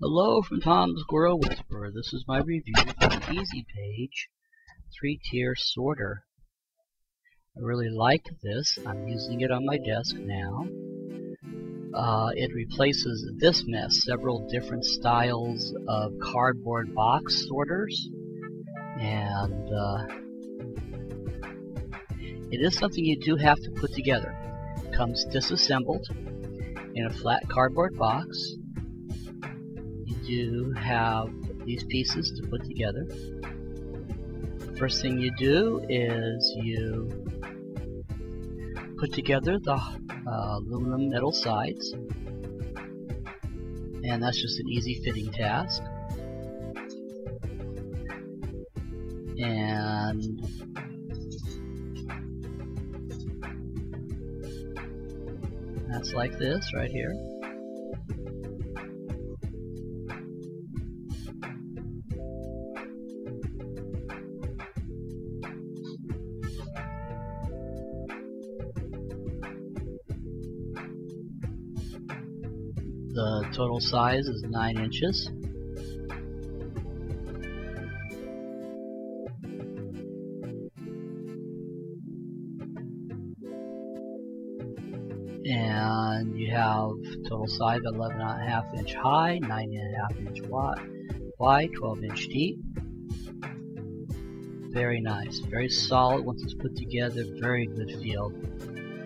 Hello from Tom's Squirrel Whisperer. This is my review of the EasyPag three-tier sorter. I really like this. I'm using it on my desk now. Uh, it replaces this mess, several different styles of cardboard box sorters. And uh, it is something you do have to put together. It comes disassembled in a flat cardboard box you have these pieces to put together. First thing you do is you put together the uh, aluminum metal sides and that's just an easy fitting task. And that's like this right here. The total size is 9 inches. And you have total size 11.5 inch high, 9.5 inch wide, 12 inch deep. Very nice, very solid once it's put together, very good feel.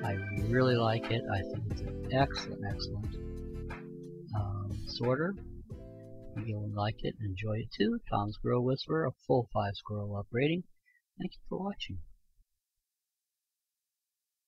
I really like it. I think it's an excellent, excellent sorter. If you like it and enjoy it too, Tom's Squirrel Whisperer, a full 5 squirrel up rating. Thank you for watching.